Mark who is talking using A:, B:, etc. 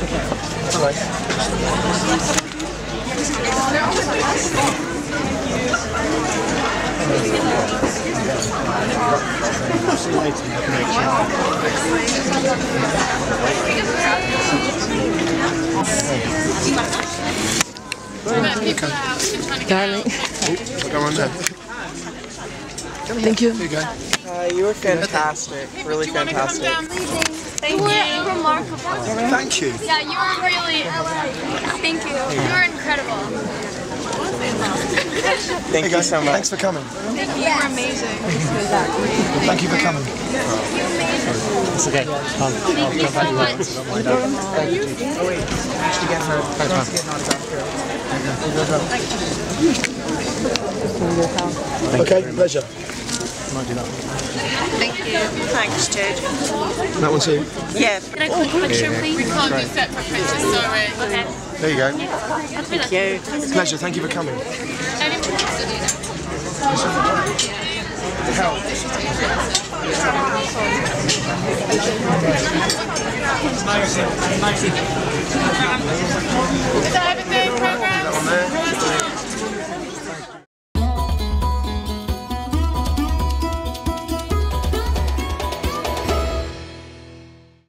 A: Get
B: Darling.
C: on there.
B: Thank you.
C: Here you go.
D: Uh, you were fantastic. Really
A: Do you want to come
D: fantastic.
A: down?
E: You were remarkable.
C: Thank you.
E: Yeah, you were really. Thank you. You were incredible.
D: Thank
C: Here
D: you so much.
C: Thanks for coming.
E: Thank You You were amazing.
C: Thank you for coming.
F: It's okay. I'll, I'll come back later. Don't worry, don't.
D: Oh wait, actually get her. Let's get an.
C: Okay, pleasure.
F: Might do that. Thank you.
G: Thanks, Jude.
C: That one too?
G: Yeah.
E: Can I quick picture, please?
A: We can't do separate pictures, sorry.
E: Okay.
C: There you go.
G: Thank you.
C: Pleasure. Thank you for coming.
A: Is that